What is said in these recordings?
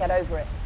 Get over it.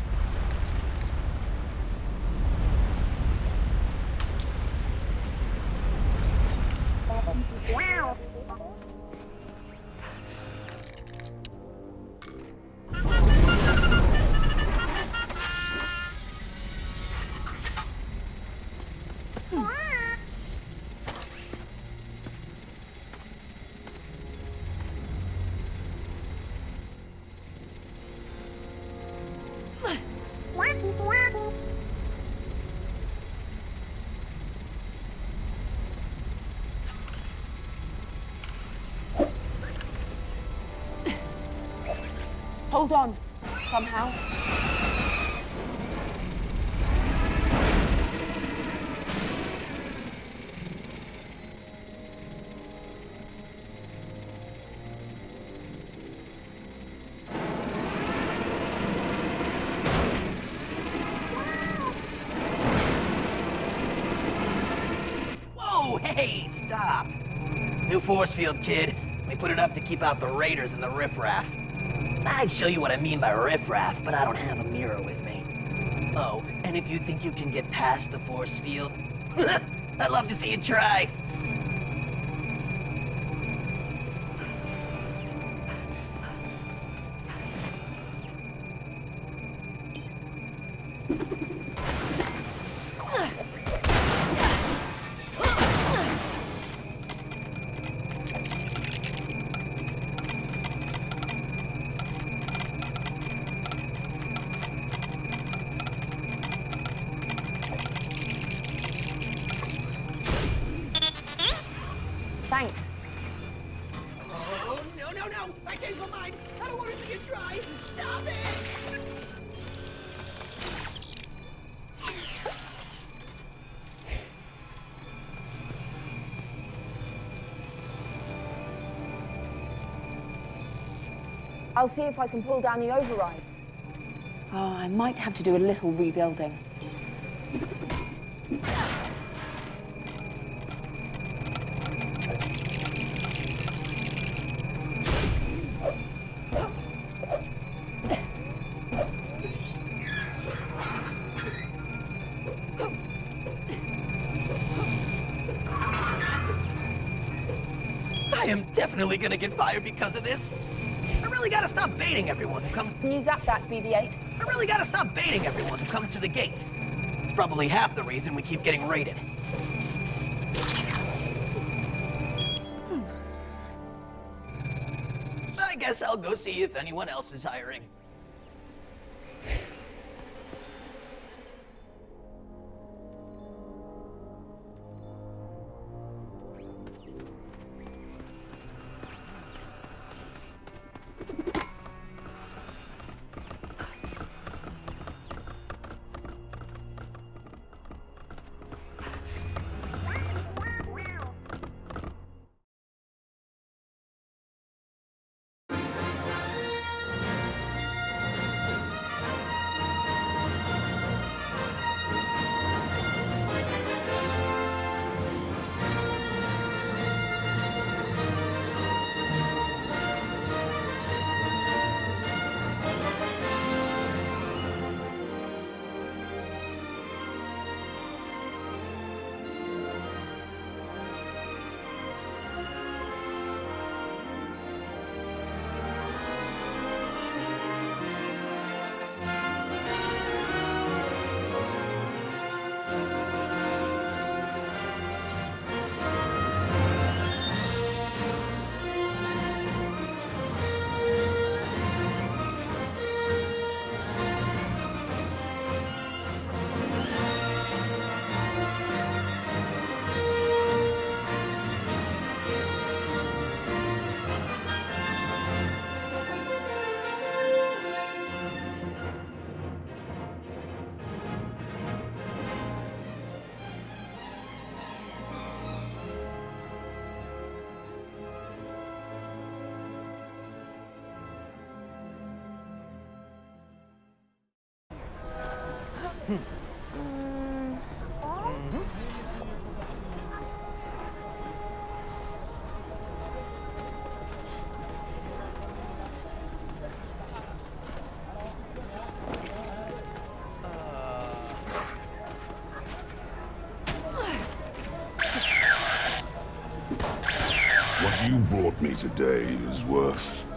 Hold on, somehow. Whoa, hey, stop. New force field, kid. We put it up to keep out the raiders and the riffraff. I'd show you what I mean by riffraff, but I don't have a mirror with me. Oh, and if you think you can get past the force field, I'd love to see you try. Thanks. Oh, no, no, no! I changed my mind! I don't want to see you try! Stop it! I'll see if I can pull down the overrides. Oh, I might have to do a little rebuilding. Definitely gonna get fired because of this. I really gotta stop baiting everyone who comes. Can you zap that, BB-8? I really gotta stop baiting everyone who comes to the gate. It's probably half the reason we keep getting raided. Hmm. I guess I'll go see if anyone else is hiring. Me today is worth...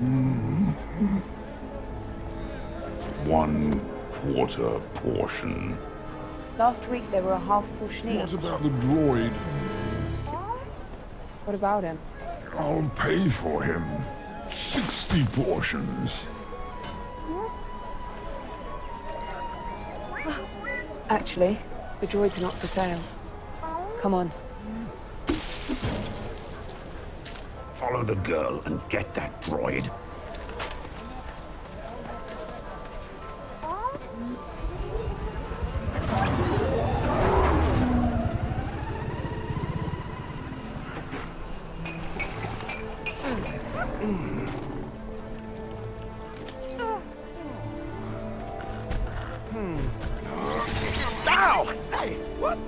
Mm, one quarter portion. Last week they were a half portion each. What about the droid? What about him? I'll pay for him. Sixty portions. Actually, the droids are not for sale. Come on. Follow the girl and get that droid.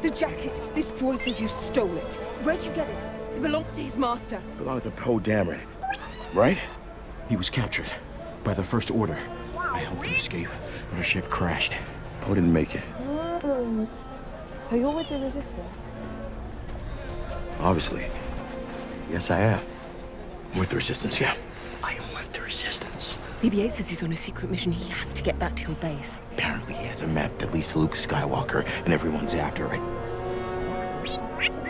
The jacket! This droid says you stole it. Where'd you get it? It belongs to his master. It belongs to Poe Dameron, right? He was captured by the First Order. I helped him escape, but our ship crashed. Poe didn't make it. So you're with the Resistance? Obviously. Yes, I am. With the Resistance, yeah. I am with the Resistance. BB-8 says he's on a secret mission. He has to get back to your base. Apparently he has a map that leads to Luke Skywalker, and everyone's after it.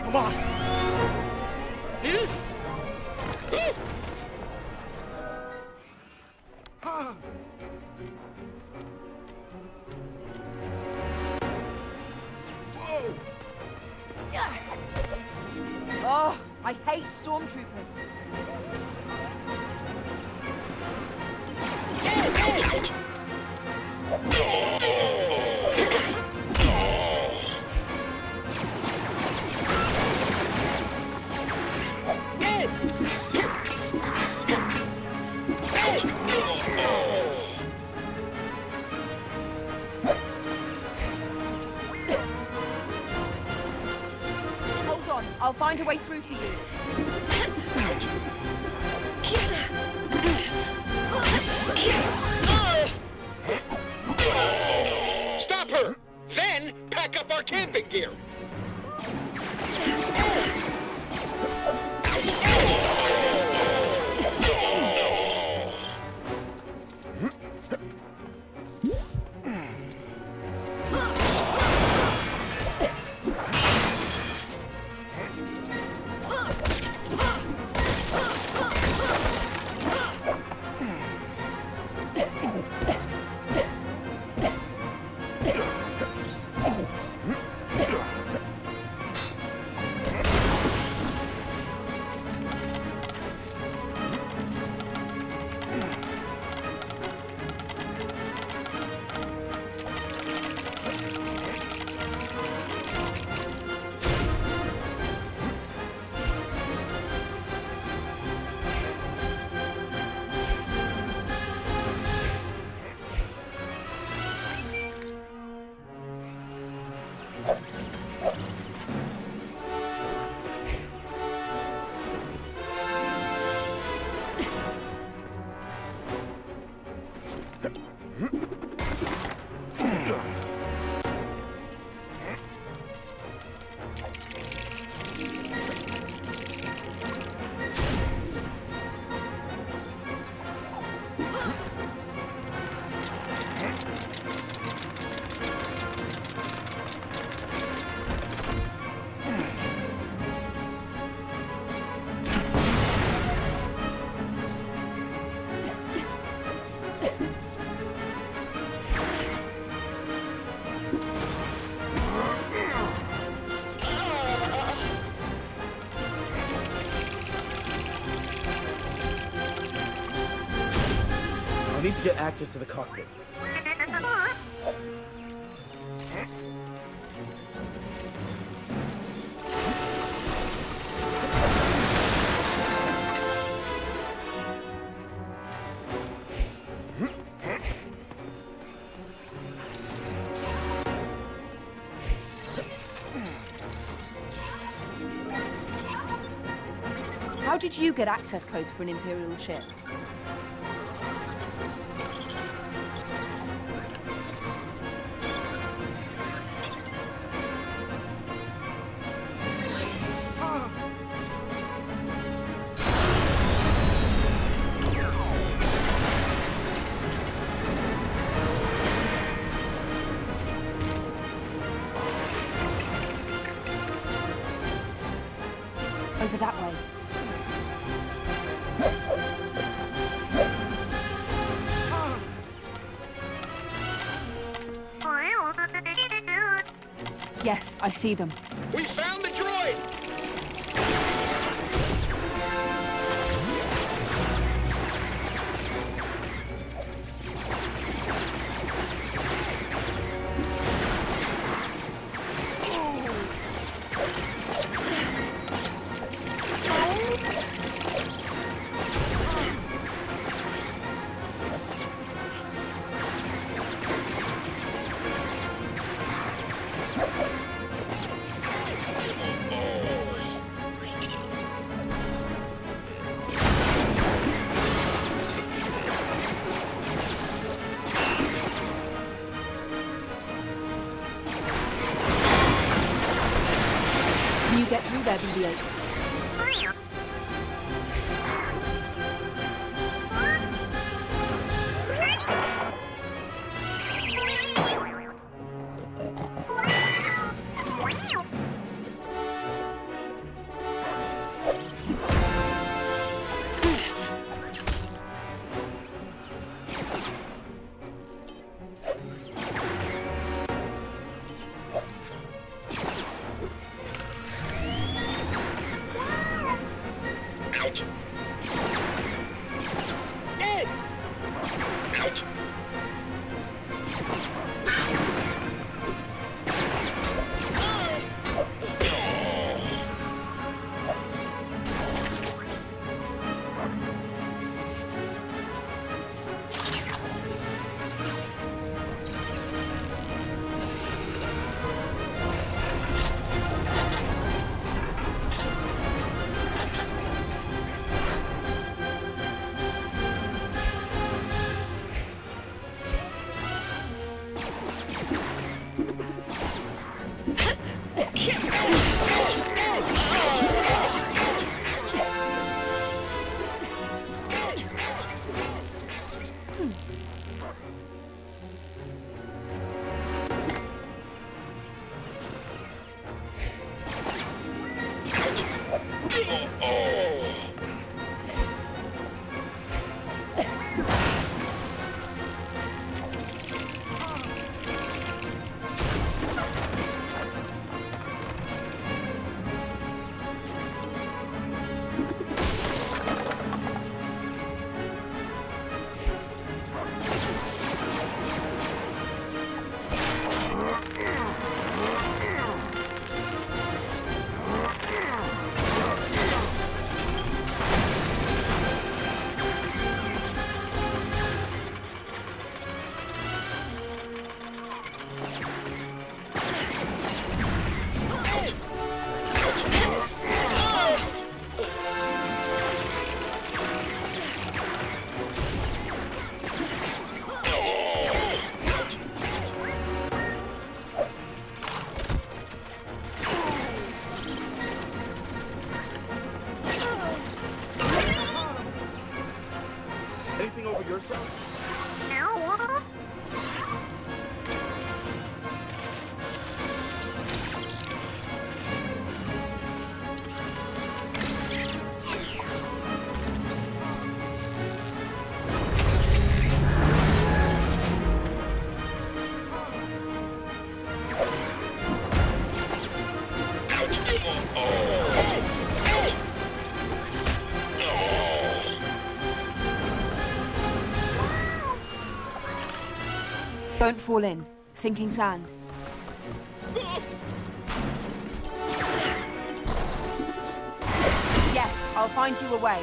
Come on! Oh, need to get access to the cockpit. How did you get access codes for an Imperial ship? Over that way. Yes, I see them. Don't fall in. Sinking sand. Yes, I'll find you a way.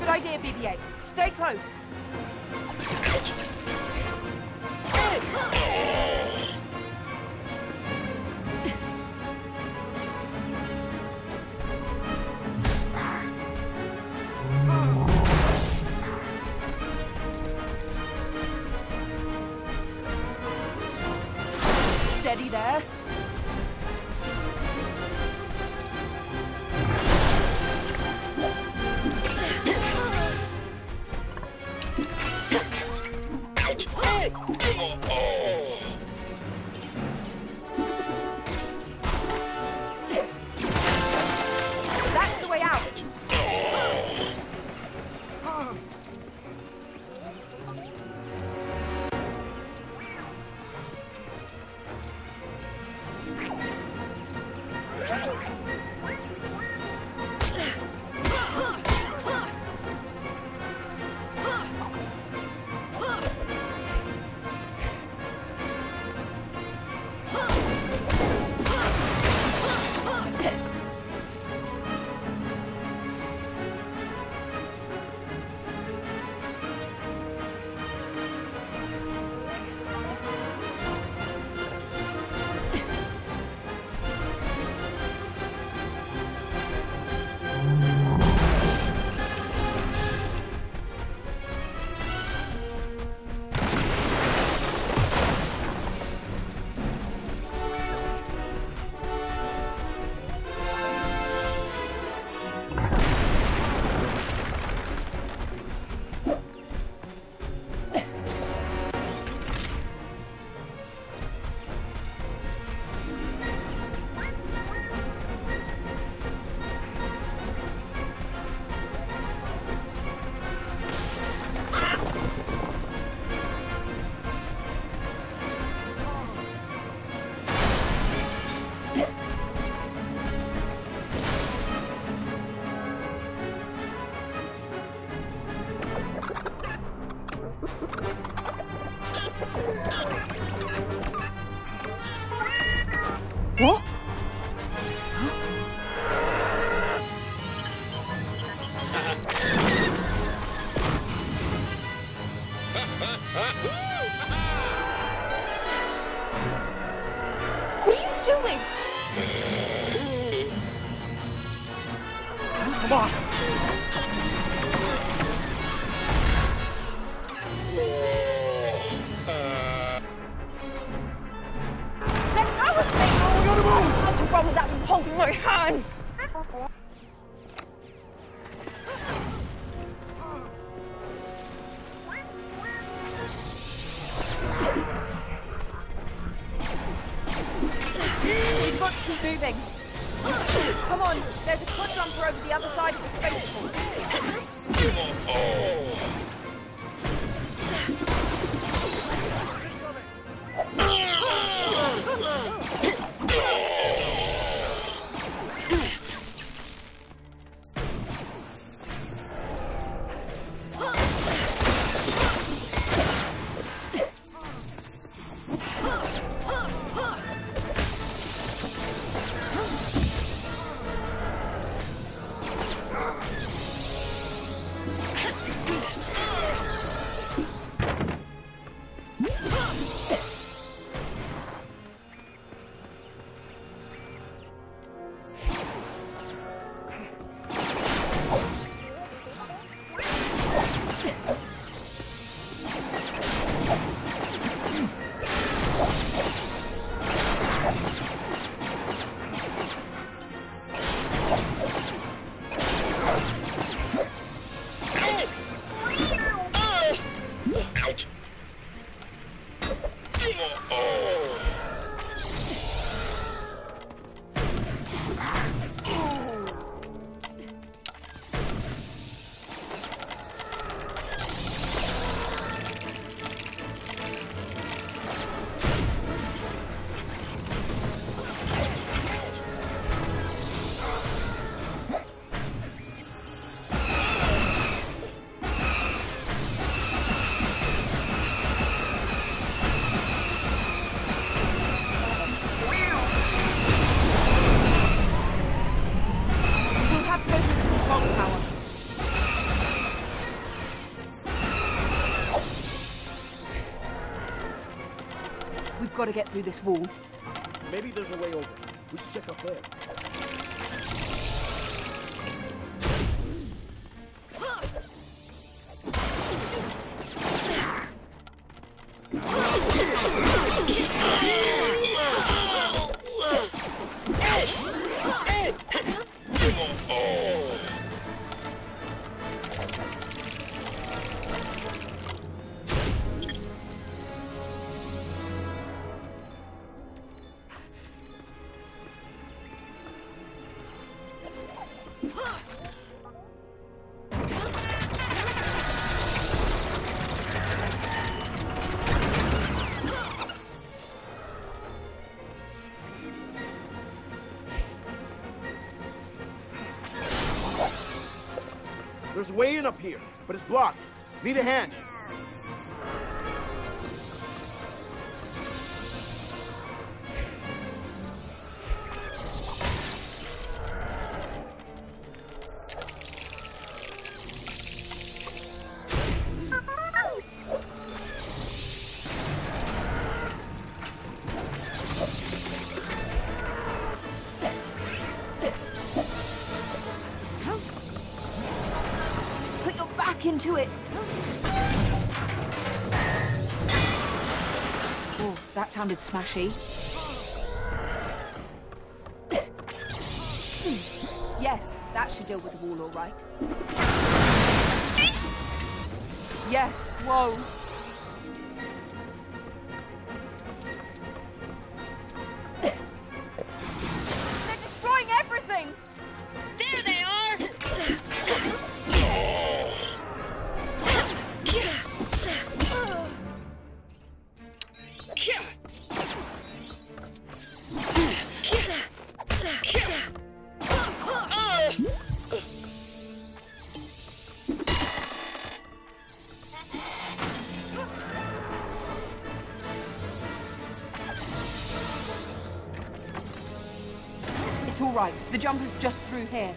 Good idea, BB-8. Stay close. problem that would hold in my hand. Got to get through this wall. Maybe there's a way over. We should check up there. In up here, but it's blocked. Need a hand. Into it. Oh, that sounded smashy. Yes, that should deal with the wall all right. Yes, whoa. Right. The jumper's just through here.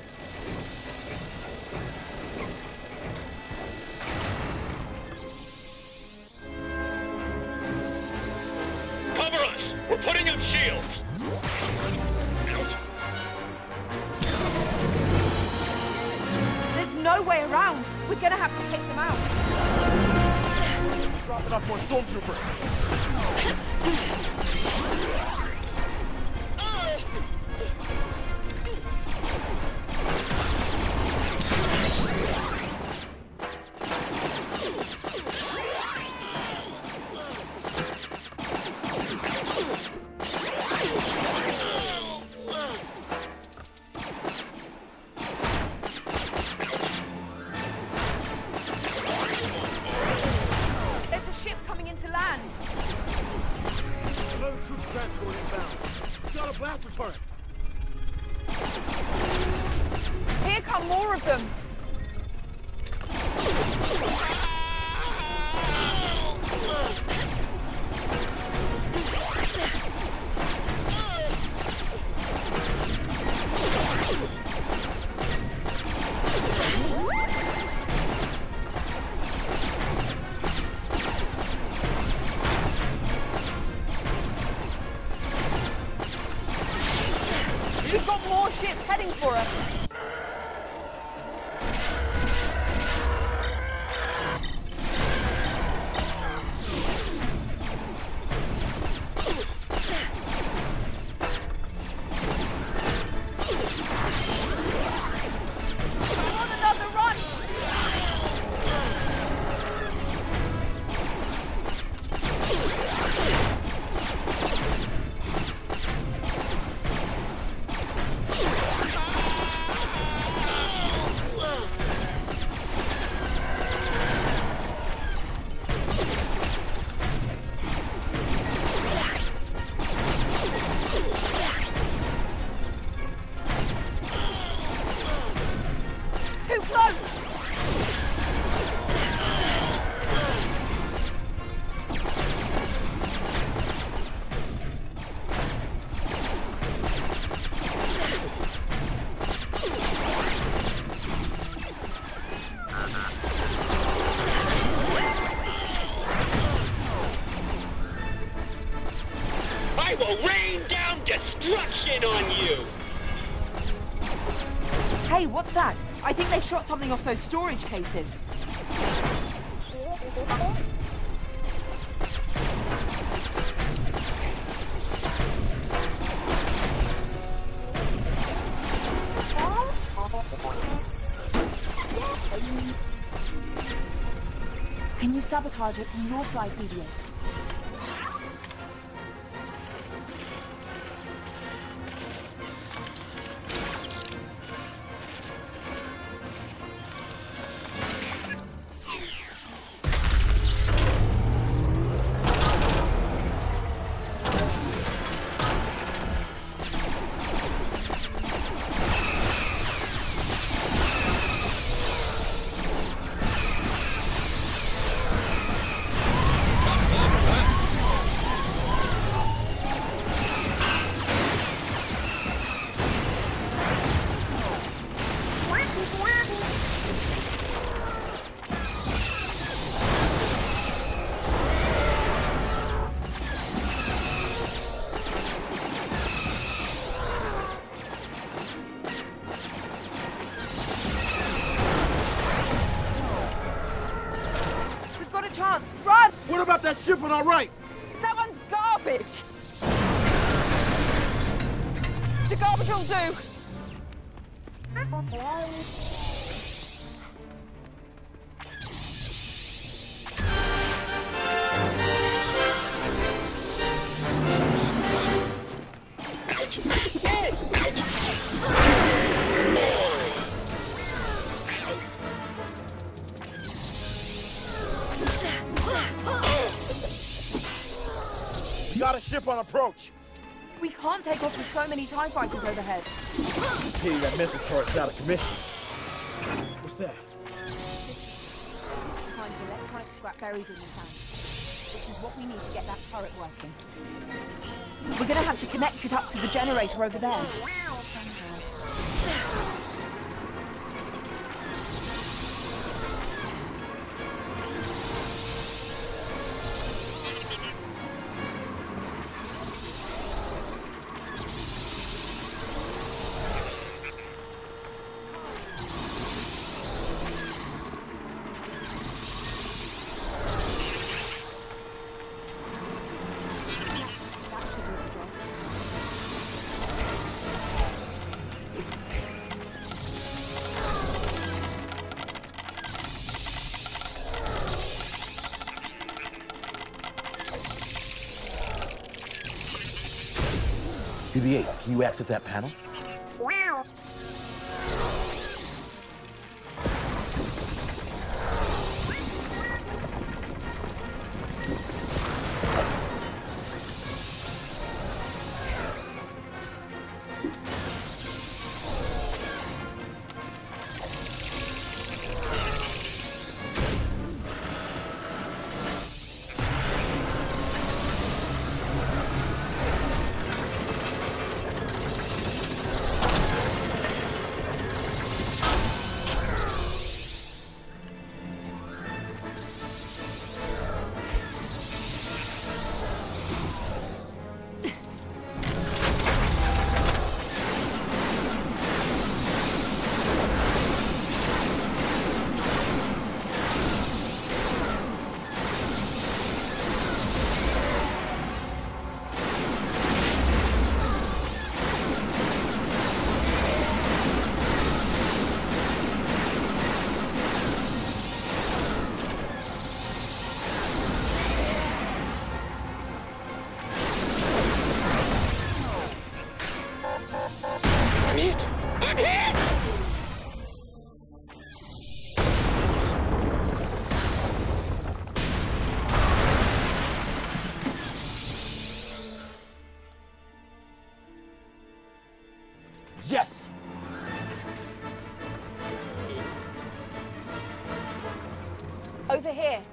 Destruction on you! Hey, what's that? I think they shot something off those storage cases. Can you sabotage it from your side, BB-8? What about that ship on our right? That one's garbage! The garbage will do! Off with so many TIE fighters overhead. It's a pity that missile turret's out of commission. What's that? Find the electronic scrap buried in the sand, which is what we need to get that turret working. We're gonna have to connect it up to the generator over there. Somehow. BB-8, can you access that panel? Here.